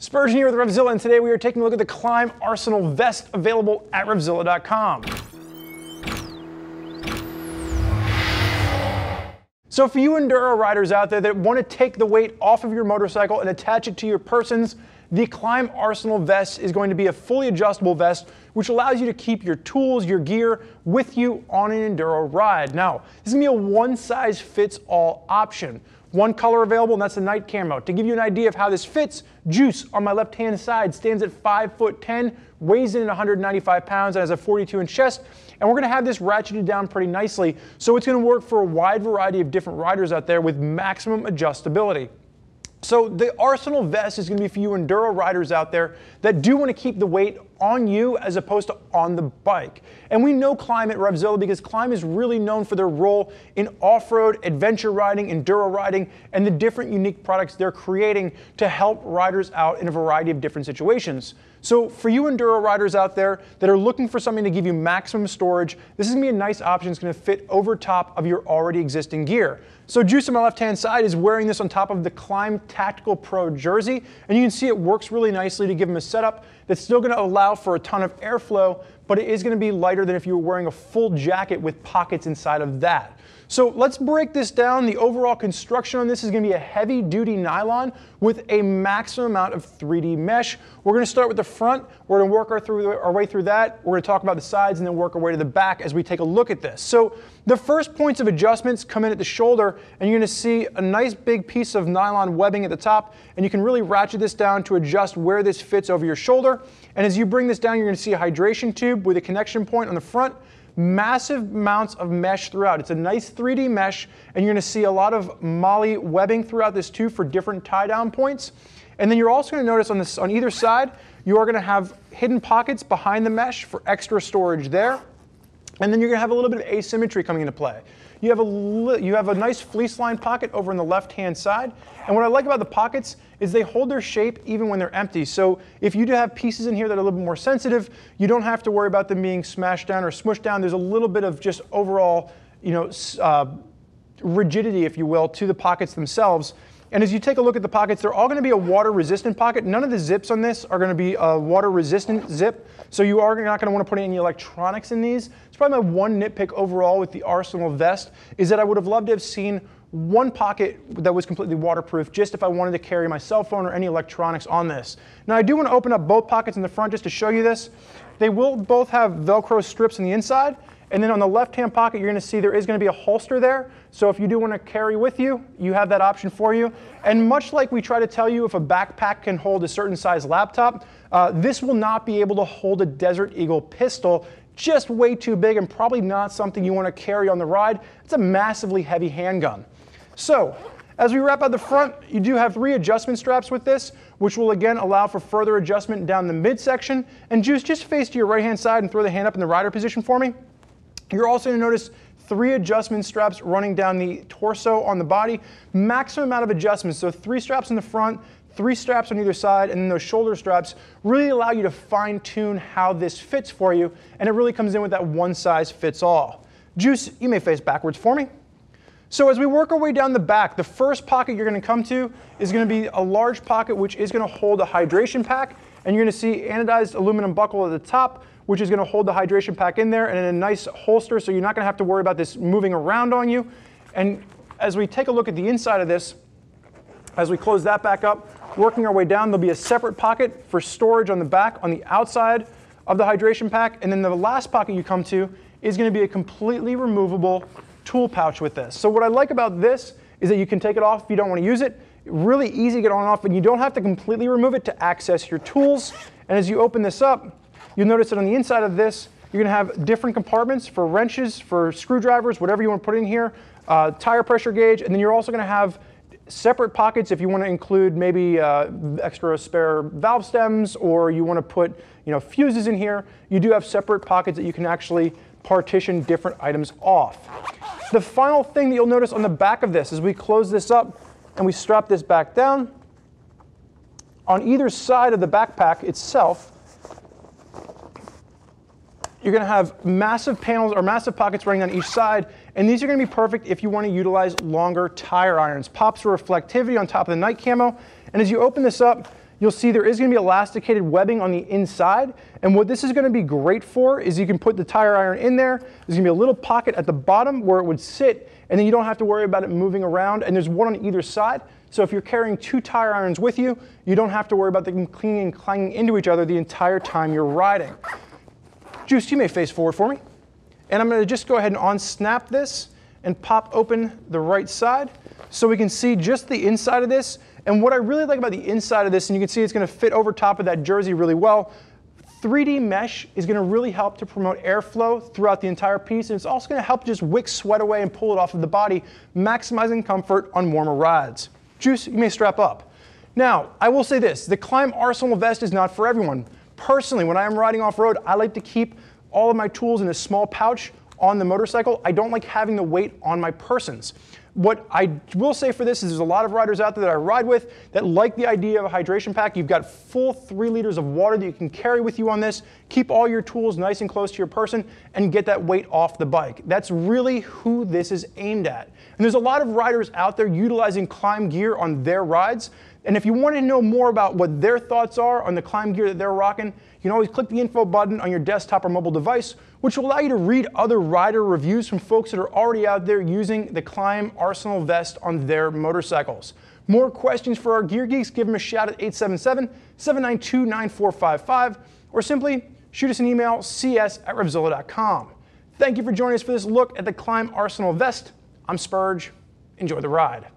Spurgeon here with RevZilla, and today we are taking a look at the Klim Arsenal vest available at RevZilla.com. So for you enduro riders out there that want to take the weight off of your motorcycle and attach it to your persons, the Klim Arsenal vest is going to be a fully adjustable vest which allows you to keep your tools, your gear with you on an enduro ride. Now, this is to be a one size fits all option. One color available, and that's the night camo. To give you an idea of how this fits, Juice on my left-hand side stands at 5 foot 10, weighs in at 195 pounds, and has a 42 inch chest. And we're gonna have this ratcheted down pretty nicely, so it's gonna work for a wide variety of different riders out there with maximum adjustability. So the Arsenal vest is going to be for you enduro riders out there that do want to keep the weight on you as opposed to on the bike. And we know Klim at Revzilla because Klim is really known for their role in off-road, adventure riding, enduro riding, and the different unique products they're creating to help riders out in a variety of different situations. So for you enduro riders out there that are looking for something to give you maximum storage, this is gonna be a nice option. It's gonna fit over top of your already existing gear. So Juice on my left-hand side is wearing this on top of the Klim Tactical Pro jersey, and you can see it works really nicely to give him a setup that's still gonna allow for a ton of airflow, but it is gonna be lighter than if you were wearing a full jacket with pockets inside of that. So let's break this down. The overall construction on this is gonna be a heavy duty nylon with a maximum amount of 3D mesh. We're gonna start with the front. We're gonna work our, through, our way through that. We're gonna talk about the sides and then work our way to the back as we take a look at this. So the first points of adjustments come in at the shoulder and you're gonna see a nice big piece of nylon webbing at the top and you can really ratchet this down to adjust where this fits over your shoulder. And as you bring this down, you're gonna see a hydration tube with a connection point on the front massive amounts of mesh throughout. It's a nice 3D mesh, and you're gonna see a lot of MOLLE webbing throughout this tube for different tie down points. And then you're also gonna notice on, this, on either side, you are gonna have hidden pockets behind the mesh for extra storage there. And then you're gonna have a little bit of asymmetry coming into play. You have a, you have a nice fleece line pocket over on the left-hand side. And what I like about the pockets is they hold their shape even when they're empty. So if you do have pieces in here that are a little bit more sensitive, you don't have to worry about them being smashed down or smushed down. There's a little bit of just overall, you know, uh, rigidity, if you will, to the pockets themselves. And as you take a look at the pockets, they're all going to be a water resistant pocket. None of the zips on this are going to be a water resistant zip. So you are not going to want to put any electronics in these. It's probably my one nitpick overall with the Arsenal vest is that I would have loved to have seen one pocket that was completely waterproof just if I wanted to carry my cell phone or any electronics on this. Now I do want to open up both pockets in the front just to show you this. They will both have Velcro strips on the inside and then on the left-hand pocket, you're gonna see there is gonna be a holster there. So if you do wanna carry with you, you have that option for you. And much like we try to tell you if a backpack can hold a certain size laptop, uh, this will not be able to hold a Desert Eagle pistol just way too big and probably not something you wanna carry on the ride. It's a massively heavy handgun. So, as we wrap out the front, you do have three adjustment straps with this, which will again allow for further adjustment down the midsection. And Juice, just face to your right hand side and throw the hand up in the rider position for me. You're also going to notice three adjustment straps running down the torso on the body. Maximum amount of adjustments, so three straps in the front, three straps on either side, and then those shoulder straps really allow you to fine tune how this fits for you, and it really comes in with that one size fits all. Juice, you may face backwards for me. So as we work our way down the back, the first pocket you're gonna come to is gonna be a large pocket which is gonna hold a hydration pack, and you're gonna see anodized aluminum buckle at the top which is going to hold the hydration pack in there and in a nice holster so you're not going to have to worry about this moving around on you. And as we take a look at the inside of this, as we close that back up, working our way down, there'll be a separate pocket for storage on the back on the outside of the hydration pack. And then the last pocket you come to is going to be a completely removable tool pouch with this. So what I like about this is that you can take it off if you don't want to use it. Really easy to get on and off, and you don't have to completely remove it to access your tools. And as you open this up, You'll notice that on the inside of this, you're gonna have different compartments for wrenches, for screwdrivers, whatever you wanna put in here, uh, tire pressure gauge, and then you're also gonna have separate pockets if you want to include maybe uh, extra spare valve stems or you want to put you know fuses in here. You do have separate pockets that you can actually partition different items off. The final thing that you'll notice on the back of this is we close this up and we strap this back down. On either side of the backpack itself you're going to have massive panels or massive pockets running on each side, and these are going to be perfect if you want to utilize longer tire irons. Pops for reflectivity on top of the night camo, and as you open this up, you'll see there is going to be elasticated webbing on the inside. And what this is going to be great for is you can put the tire iron in there. There's going to be a little pocket at the bottom where it would sit, and then you don't have to worry about it moving around. And there's one on either side. So if you're carrying two tire irons with you, you don't have to worry about them clinging and clanging into each other the entire time you're riding. Juice, you may face forward for me. And I'm going to just go ahead and unsnap this and pop open the right side so we can see just the inside of this. And what I really like about the inside of this, and you can see it's going to fit over top of that jersey really well, 3D mesh is going to really help to promote airflow throughout the entire piece, and it's also going to help just wick sweat away and pull it off of the body, maximizing comfort on warmer rides. Juice, you may strap up. Now, I will say this, the Klim Arsenal vest is not for everyone. Personally, when I am riding off-road, I like to keep all of my tools in a small pouch on the motorcycle. I don't like having the weight on my persons. What I will say for this is there's a lot of riders out there that I ride with that like the idea of a hydration pack. You've got full three liters of water that you can carry with you on this. Keep all your tools nice and close to your person and get that weight off the bike. That's really who this is aimed at. And there's a lot of riders out there utilizing Klim gear on their rides. And if you want to know more about what their thoughts are on the Klim gear that they're rocking, you can always click the info button on your desktop or mobile device, which will allow you to read other rider reviews from folks that are already out there using the Klim Arsenal vest on their motorcycles. More questions for our gear geeks, give them a shout at 877-792-9455 or simply shoot us an email, cs at revzilla.com. Thank you for joining us for this look at the Klim Arsenal vest. I'm Spurge. Enjoy the ride.